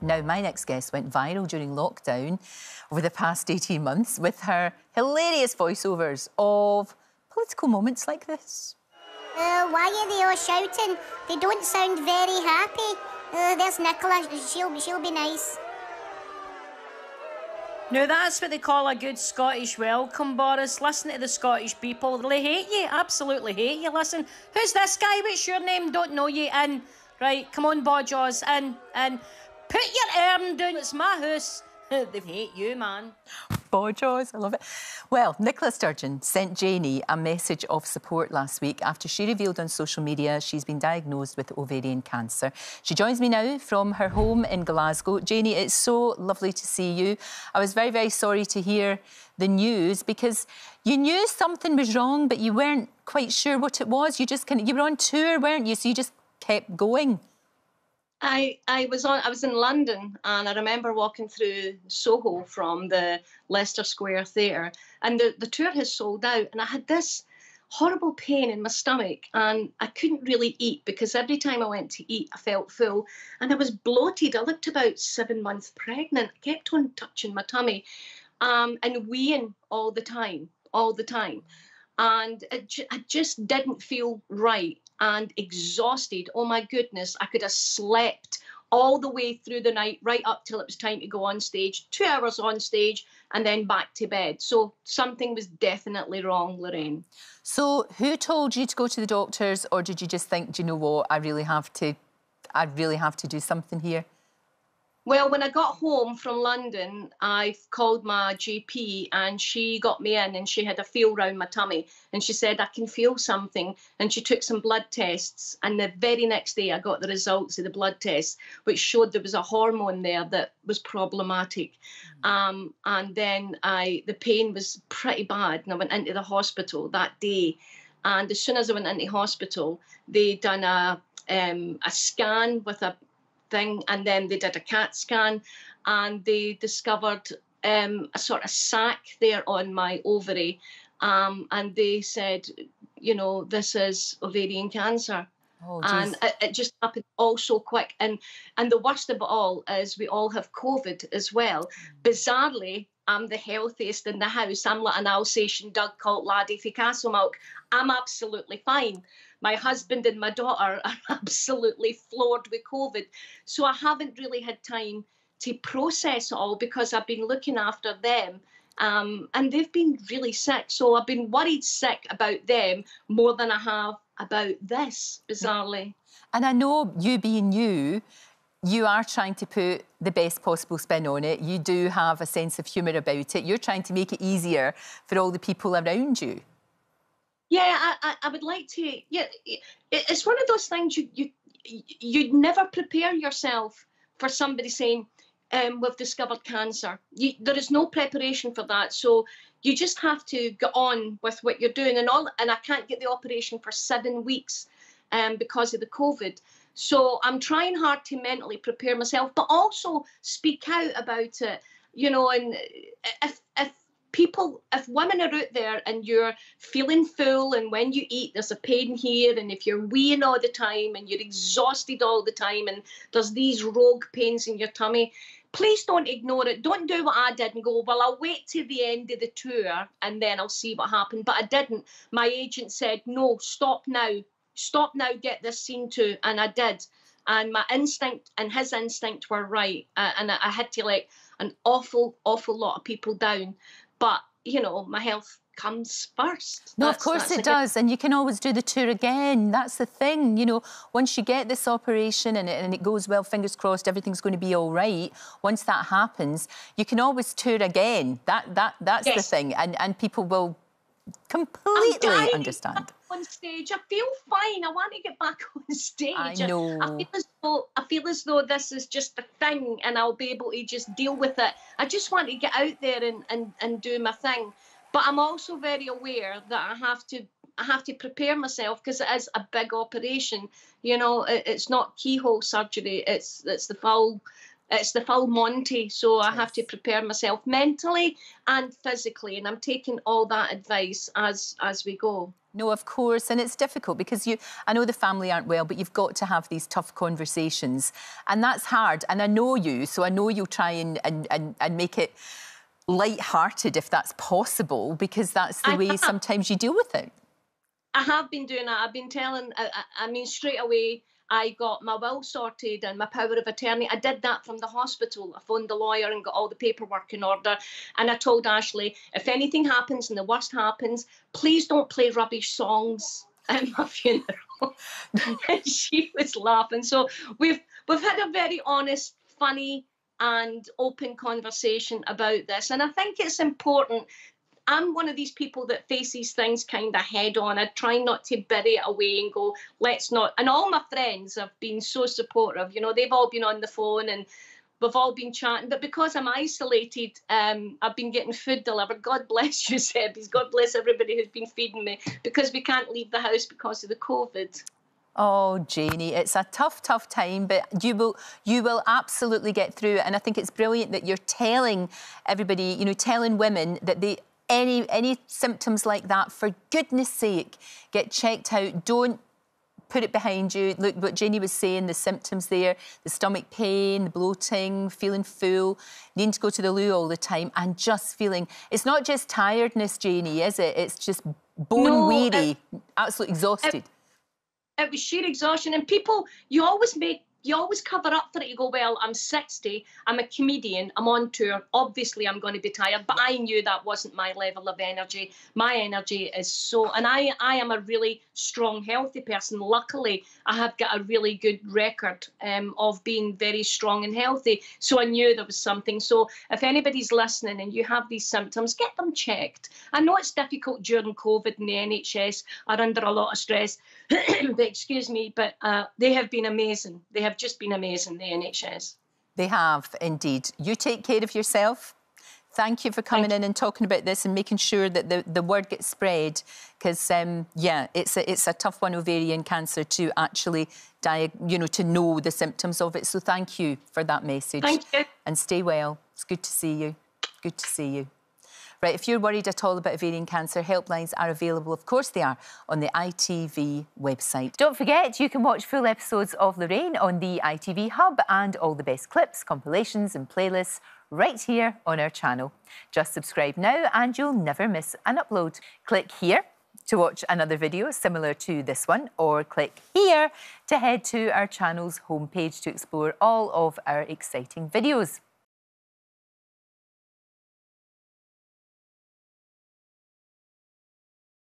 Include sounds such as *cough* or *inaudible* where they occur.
Now, my next guest went viral during lockdown over the past *laughs* 18 months with her hilarious voiceovers of political moments like this. Uh, why are they all shouting? They don't sound very happy. Uh, there's Nicola. She'll, she'll be nice. Now that's what they call a good Scottish welcome, Boris. Listen to the Scottish people. They hate you, absolutely hate you. Listen, who's this guy? What's your name? Don't know you. In. Right, come on, Bodjaws. In, in. Put your arm down. It's my house. *laughs* they hate you, man. Bodjaws, I love it. Well, Nicola Sturgeon sent Janey a message of support last week after she revealed on social media she's been diagnosed with ovarian cancer. She joins me now from her home in Glasgow. Janey, it's so lovely to see you. I was very, very sorry to hear the news because you knew something was wrong, but you weren't quite sure what it was. You just kind of, you were on tour, weren't you? So you just kept going. I I was on I was in London and I remember walking through Soho from the Leicester Square Theatre and the, the tour has sold out and I had this horrible pain in my stomach and I couldn't really eat because every time I went to eat I felt full and I was bloated. I looked about seven months pregnant. I kept on touching my tummy um, and weeing all the time, all the time. And it, I just didn't feel right and exhausted. Oh my goodness, I could have slept all the way through the night, right up till it was time to go on stage, two hours on stage, and then back to bed. So something was definitely wrong, Lorraine. So who told you to go to the doctors, or did you just think, do you know what, I really have to, I really have to do something here? Well, when I got home from London, I called my GP and she got me in and she had a feel round my tummy and she said, I can feel something. And she took some blood tests. And the very next day, I got the results of the blood tests, which showed there was a hormone there that was problematic. Mm. Um, and then I, the pain was pretty bad. And I went into the hospital that day. And as soon as I went into hospital, they done a um, a scan with a thing, and then they did a CAT scan, and they discovered um, a sort of sac there on my ovary, um, and they said, you know, this is ovarian cancer. Oh, and it, it, just happened all so quick. And and the worst of it all is we all have COVID as well. Mm. Bizarrely, I'm the healthiest in the house. I'm like an Alsatian dog called Laddie for Castlemilk. I'm absolutely fine. My husband and my daughter *laughs* are absolutely floored with COVID. So I haven't really had time to process it all because I've been looking after them. Um, and they've been really sick. So I've been worried sick about them more than I have about this, bizarrely. And I know you being you, you are trying to put the best possible spin on it. You do have a sense of humour about it. You're trying to make it easier for all the people around you. Yeah, I, I would like to. Yeah, it's one of those things you you you'd never prepare yourself for somebody saying, um, "We've discovered cancer." You, there is no preparation for that, so you just have to get on with what you're doing. And all, and I can't get the operation for seven weeks, um, because of the COVID. So I'm trying hard to mentally prepare myself, but also speak out about it. You know, and if if people, if women are out there and you're feeling full, and when you eat, there's a pain here, and if you're weeing all the time and you're exhausted all the time, and there's these rogue pains in your tummy, please don't ignore it. Don't do what I did and go, well, I'll wait till the end of the tour and then I'll see what happened. But I didn't. My agent said, no, stop now. Stop now, get this scene to. And I did. And my instinct and his instinct were right. Uh, and I, I had to let an awful, awful lot of people down. But, you know, my health comes first. No, that's, of course it does. And you can always do the tour again. That's the thing. You know, once you get this operation and it, and it goes well, fingers crossed, everything's going to be all right. Once that happens, you can always tour again. That that that's yes. the thing. And and people will completely understand. On stage, I feel fine. I want to get back *laughs* on stage. I know. I feel as though I feel as though this is just a thing, and I'll be able to just deal with it. I just want to get out there and and, and do my thing. But I'm also very aware that I have to I have to prepare myself because it is a big operation. You know, it, it's not keyhole surgery. It's it's the full it's the full Monty, so I have to prepare myself mentally and physically, and I'm taking all that advice as as we go. No, of course, and it's difficult because you. I know the family aren't well, but you've got to have these tough conversations, and that's hard. And I know you, so I know you'll try and and and, and make it light-hearted if that's possible, because that's the I way have. sometimes you deal with it. I have been doing that. I've been telling. I, I mean, straight away I got my will sorted and my power of attorney. I did that from the hospital. I phoned the lawyer and got all the paperwork in order. And I told Ashley, if anything happens and the worst happens, please don't play rubbish songs *laughs* at my funeral. *laughs* and she was laughing. So we've we've had a very honest, funny, and open conversation about this. And I think it's important I'm one of these people that faces things kind of head on. I try not to bury it away and go, let's not. And all my friends have been so supportive. You know, they've all been on the phone and we've all been chatting. But because I'm isolated, um, I've been getting food delivered. God bless you, *laughs* Sebbies. God bless everybody who's been feeding me because we can't leave the house because of the COVID. Oh, Janey, it's a tough, tough time, but you will you will absolutely get through it. And I think it's brilliant that you're telling everybody, you know, telling women that they any any symptoms like that, for goodness sake, get checked out. Don't put it behind you. Look what Jenny was saying, the symptoms there, the stomach pain, the bloating, feeling full, needing to go to the loo all the time and just feeling it's not just tiredness, Janey, is it? It's just bone no, weary, it, absolutely exhausted. It, it was sheer exhaustion. And people, you always make you always cover up for it. You go, well, I'm 60, I'm a comedian, I'm on tour. Obviously, I'm going to be tired, but I knew that wasn't my level of energy. My energy is so, and I, I am a really strong, healthy person. Luckily, I have got a really good record um, of being very strong and healthy. So I knew there was something. So if anybody's listening and you have these symptoms, get them checked. I know it's difficult during COVID and the NHS are under a lot of stress, *coughs* but excuse me, but uh, they have been amazing. They have just been amazing, the NHS. They have indeed. You take care of yourself. Thank you for coming in and talking about this and making sure that the, the word gets spread. Because um, yeah, it's a it's a tough one, ovarian cancer, to actually die, you know, to know the symptoms of it. So thank you for that message. Thank you. And stay well. It's good to see you. Good to see you. Right, if you're worried at all about ovarian cancer, helplines are available, of course they are, on the ITV website. Don't forget, you can watch full episodes of Lorraine on the ITV Hub and all the best clips, compilations and playlists right here on our channel. Just subscribe now and you'll never miss an upload. Click here to watch another video similar to this one or click here to head to our channel's homepage to explore all of our exciting videos.